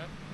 Yep.